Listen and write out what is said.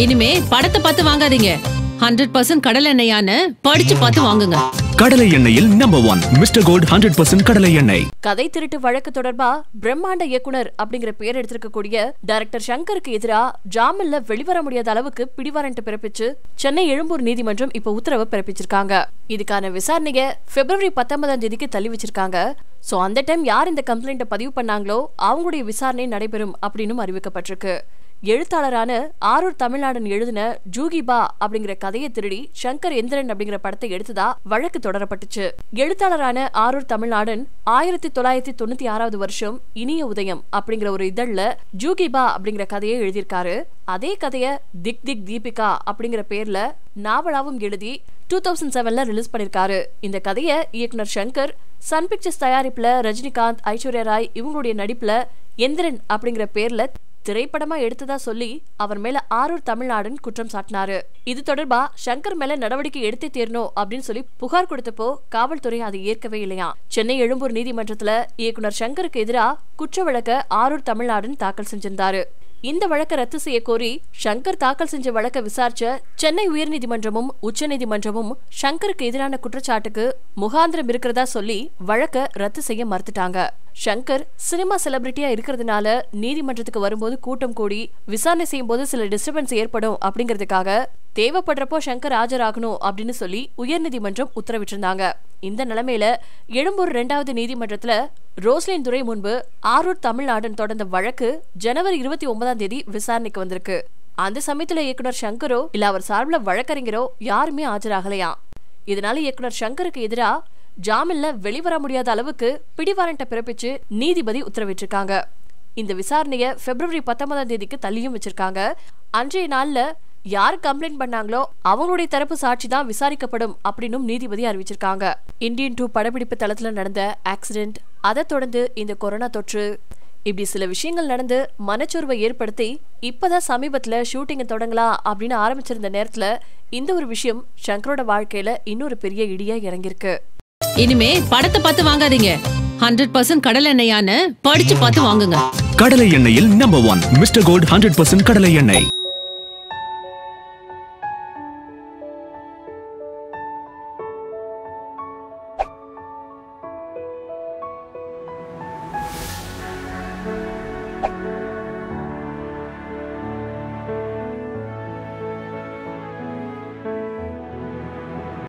இனிமே படத்தை பார்த்து வாங்காதீங்க. ஹண்ட்ரட் பர்சன்ட் கடல் எண்ணெயான்னு படிச்சு பார்த்து வாங்குங்க. கடலை எண்ணெயில் number one Mister Gold hundred percent கடலை எண்ணெய். கதை திருட்டு வழக்கு தொடர்பா பிரம்மாண்ட இயக்குனர் அப்படிங்கிற பேர் எடுத்திருக்கக்கூடிய டைரக்டர் சங்கருக்கு எதிரா ஜாமீன்ல வெளிவர முடியாத அளவுக்கு பிடிவாரண்ட் பிறப்பிச்சு சென்னை எழும்பூர் நீதிமன்றம் இப்ப உத்தரவு பிறப்பிச்சிருக்காங்க. இதுக்கான விசாரணைய பிப்ரவரி பத்தொன்பதாம் தேதிக்கு தள்ளி வச்சிருக்காங்க. சோ அந்த டைம் யார் இந்த கம்ப்ளைண்ட்டை பதிவு பண்ணாங்களோ அவங்களுடைய விசாரணை நடைபெறும் அப்படின்னு அறிவிக்கப்பட்டிருக்கு. எழுத்தாளரான ஆரூர் தமிழ்நாடன் எழுதின ஜூகிபா அப்படிங்கிற கதையை திருடி சங்கர் எந்திரன் அப்படிங்கிற படத்தை எடுத்ததா வழக்கு தொடரப்பட்டுச்சு. எழுத்தாளரான ஆரூர் தமிழ்நாடன் ஆயிரத்தி தொள்ளாயிரத்தி தொண்ணூத்தி ஆறாவது வருஷம் இனிய உதயம் அப்படிங்கிற ஒரு இதழ்ல ஜூகிபா அப்படிங்கிற கதையை எழுதியிருக்காரு. அதே கதைய திக் திக் தீபிகா அப்படிங்கிற பேர்ல நாவலாவும் எழுதி டூ தௌசண்ட் செவன்ல ரிலீஸ் பண்ணிருக்காரு இந்த கதையை இயக்குனர் சங்கர் சன் பிக்சர்ஸ் தயாரிப்புல ரஜினிகாந்த் ஐஸ்வர்யா ராய் இவங்களுடைய நடிப்புல எந்திரன் அப்படிங்கிற பேர்ல திரைப்படமா எடுத்ததா சொல்லி அவர் மேல ஆரூர் தமிழ்நாடன் குற்றம் சாட்டினாரு. இது தொடர்பா சங்கர் மேல நடவடிக்கை எடுத்தே தீரணும் அப்படின்னு சொல்லி புகார் கொடுத்தப்போ காவல்துறை அதை ஏற்கவே இல்லையா? சென்னை எழும்பூர் நீதிமன்றத்துல இயக்குனர் சங்கருக்கு எதிராக குற்ற வழக்க ஆரூர் தமிழ்நாடன் தாக்கல் செஞ்சிருந்தாரு. இந்த வழக்கை ரத்து செய்ய கோரி சங்கர் தாக்கல் செஞ்ச வழக்கை விசாரிச்ச சென்னை உயர்நீதிமன்றமும் உச்சநீதிமன்றமும் சங்கருக்கு எதிரான குற்றச்சாட்டுக்கு முகாந்திரம் இருக்கிறதா சொல்லி வழக்கை ரத்து செய்ய மறுத்துட்டாங்க. சங்கர் சினிமா செலிபிரிட்டியா இருக்கிறதுனால நீதிமன்றத்துக்கு வரும்போது கூட்டம் கூடி விசாரணை செய்யும் போது சில டிஸ்டர்பன்ஸ் ஏற்படும் அப்படிங்கிறதுக்காக தேவைப்படுறப்போ சங்கர் ஆஜராகணும் அப்படின்னு சொல்லி உயர்நீதிமன்றம் உத்தரவிட்டிருந்தாங்க. இந்த நிலைமையில எழும்பூர் இரண்டாவது நீதிமன்றத்தில் ரோஸ்லின் துறை முன்பு ஆரூர் தமிழ்நாடன் தொடர்ந்த வழக்கு ஜனவரி இருபத்தி ஒன்பதாம் தேதி விசாரணைக்கு வந்திருக்கு. அந்த சமயத்துல இயக்குனர் சங்கரோ இல்ல அவர் சார்பில் வழக்கறிஞரோ யாருமே ஆஜராகலையா? இதனால இயக்குனர் சங்கருக்கு எதிராக ஜாமீன்ல வெளிவர முடியாத அளவுக்கு பிடிவாரண்ட பிறப்பிச்சு நீதிபதி உத்தரவிட்டிருக்காங்க. இந்த விசாரணையை பிப்ரவரி பத்தொன்பதாம் தேதிக்கு தள்ளியும் வச்சிருக்காங்க. அன்றைய நாள்ல யார் கம்ப்ளைண்ட் பண்ணாங்களோ அவங்களுடைய தரப்பு சாட்சி தான் விசாரிக்கப்படும் அப்படின்னும் நீதிபதி அறிவிச்சிருக்காங்க. இந்தியன் டூ படப்பிடிப்பு தளத்துல நடந்த ஆக்சிடென்ட் அதை தொடர்ந்து இந்த கொரோனா தொற்று. இப்படி சில விஷயங்கள் நடந்து மனச்சோர்வை ஏற்படுத்தி இப்பதான் சமீபத்துல ஷூட்டிங்கை தொடங்கலாம் அப்படின்னு ஆரம்பிச்சிருந்த நேரத்துல இந்த ஒரு விஷயம் சங்கரோட வாழ்க்கையில இன்னொரு பெரிய இடியா இறங்கியிருக்கு. இனிமே படத்தை பார்த்து வாங்காதீங்க. ஹண்ட்ரட் பர்சன்ட் கடல் எண்ணெயான்னு படிச்சு பார்த்து வாங்குங்க. கடலை எண்ணெயில் number one Mister Gold hundred percent கடலை எண்ணெய்.